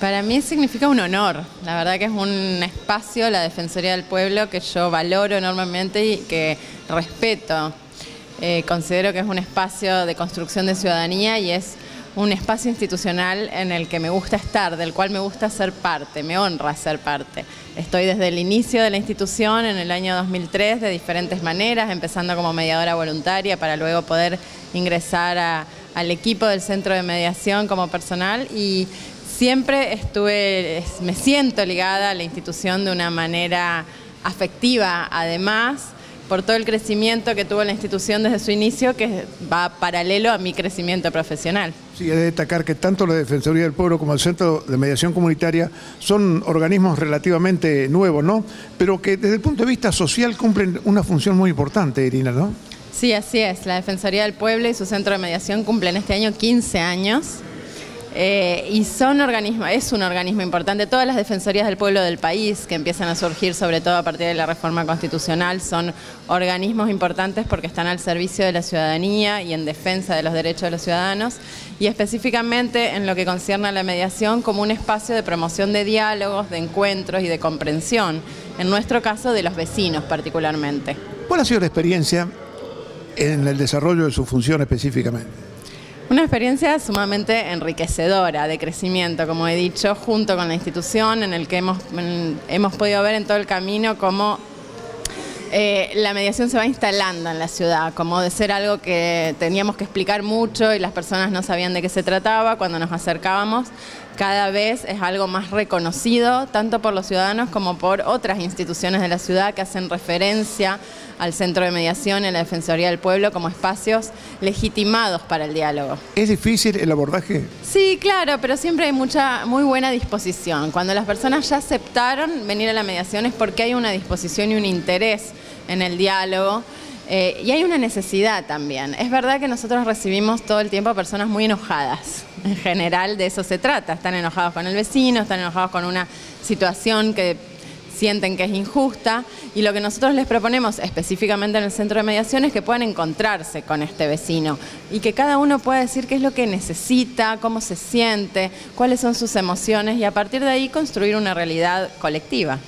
Para mí significa un honor, la verdad que es un espacio, la Defensoría del Pueblo, que yo valoro enormemente y que respeto. Eh, considero que es un espacio de construcción de ciudadanía y es un espacio institucional en el que me gusta estar, del cual me gusta ser parte, me honra ser parte. Estoy desde el inicio de la institución en el año 2003 de diferentes maneras, empezando como mediadora voluntaria para luego poder ingresar al equipo del centro de mediación como personal y siempre estuve, me siento ligada a la institución de una manera afectiva, además, por todo el crecimiento que tuvo la institución desde su inicio, que va paralelo a mi crecimiento profesional. Sí, es de destacar que tanto la Defensoría del Pueblo como el Centro de Mediación Comunitaria son organismos relativamente nuevos, ¿no? Pero que desde el punto de vista social cumplen una función muy importante, Irina, ¿no? Sí, así es. La Defensoría del Pueblo y su Centro de Mediación cumplen este año 15 años. Eh, y son organismos, es un organismo importante. Todas las defensorías del pueblo del país que empiezan a surgir, sobre todo a partir de la reforma constitucional, son organismos importantes porque están al servicio de la ciudadanía y en defensa de los derechos de los ciudadanos. Y específicamente en lo que concierne a la mediación como un espacio de promoción de diálogos, de encuentros y de comprensión. En nuestro caso, de los vecinos particularmente. ¿Cuál ha sido la experiencia en el desarrollo de su función específicamente? Una experiencia sumamente enriquecedora de crecimiento, como he dicho, junto con la institución en el que hemos, hemos podido ver en todo el camino cómo eh, la mediación se va instalando en la ciudad, como de ser algo que teníamos que explicar mucho y las personas no sabían de qué se trataba cuando nos acercábamos cada vez es algo más reconocido, tanto por los ciudadanos como por otras instituciones de la ciudad que hacen referencia al Centro de Mediación y la Defensoría del Pueblo como espacios legitimados para el diálogo. ¿Es difícil el abordaje? Sí, claro, pero siempre hay mucha, muy buena disposición. Cuando las personas ya aceptaron venir a la mediación es porque hay una disposición y un interés en el diálogo. Eh, y hay una necesidad también. Es verdad que nosotros recibimos todo el tiempo a personas muy enojadas. En general de eso se trata. Están enojados con el vecino, están enojados con una situación que sienten que es injusta y lo que nosotros les proponemos específicamente en el centro de mediación es que puedan encontrarse con este vecino y que cada uno pueda decir qué es lo que necesita, cómo se siente, cuáles son sus emociones y a partir de ahí construir una realidad colectiva.